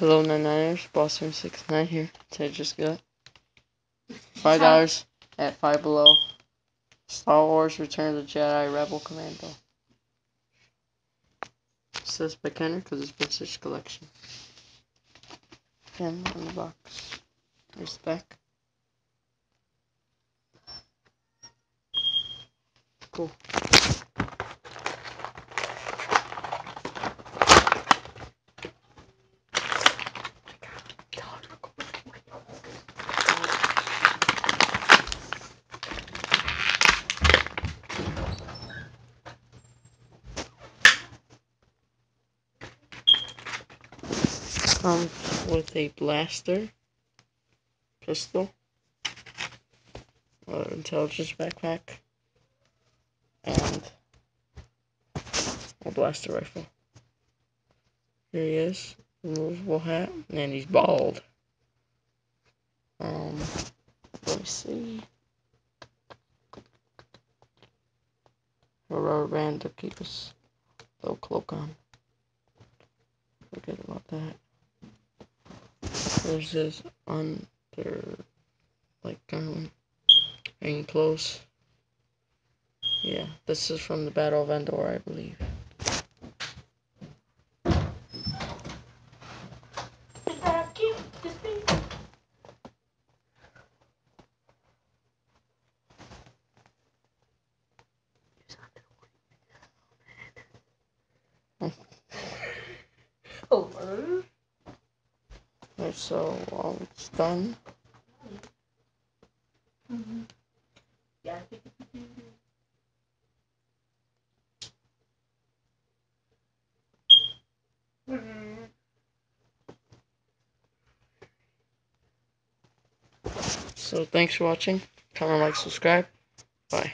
Hello, Nine Niners. Boston Six Nine here. Today just got five dollars at Five Below. Star Wars: Return of the Jedi Rebel Commando. It says by Kenner because it's Vintage Collection. Again on the box. There's the back. Cool. Comes with a blaster, pistol, uh, intelligence backpack, and a blaster rifle. Here he is, removable hat, and he's bald. Um, let me see. A rubber band to keep his little cloak on. Forget about that. There's this under, like, garment. Hanging close. Yeah, this is from the Battle of Endor, I believe. Oh, Over. Alright, so all it's done. So thanks for watching. Comment, like, subscribe. Bye.